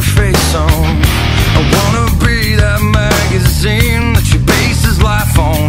face I wanna be that magazine that she bases life on.